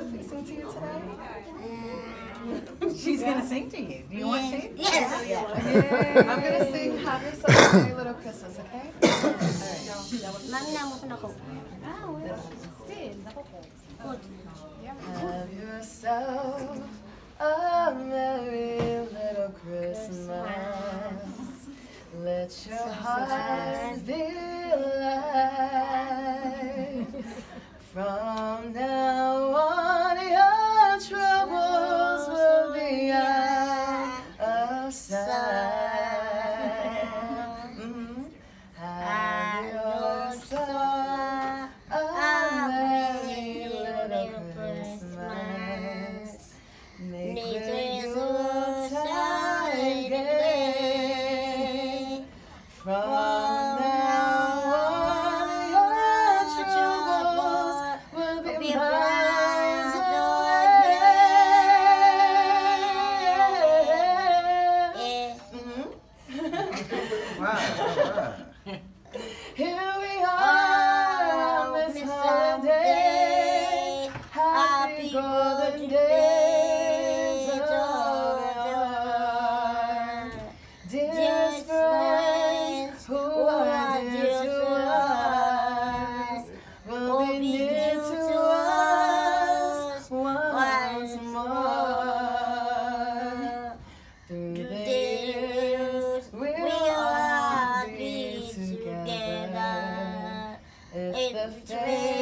Elizabeth sing to you today? She's gonna sing to you. Do you want to? Yes. Yeah. I'm gonna sing Have Yourself a Merry Little Christmas, okay? Mami na mo na ko. Have yourself a merry little Christmas. Let your heart be Wow. Here we are on this holiday. Happy golden days of our Dearest friends If